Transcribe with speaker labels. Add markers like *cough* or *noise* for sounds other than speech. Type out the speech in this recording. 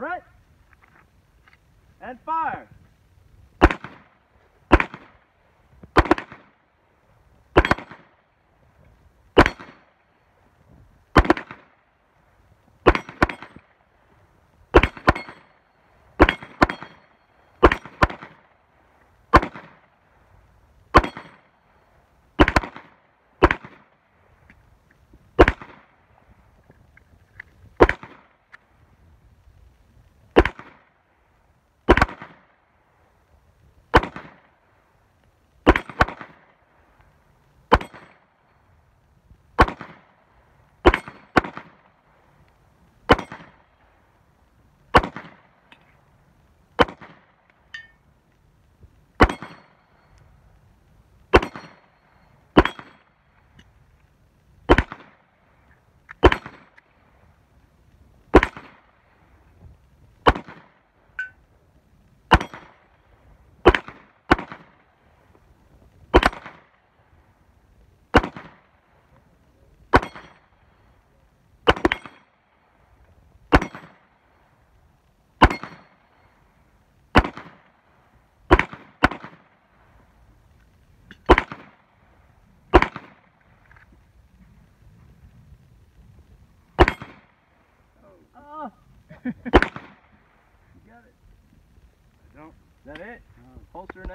Speaker 1: Threat. And fire. *laughs* you got it.
Speaker 2: I don't.
Speaker 1: Is that it? Holster and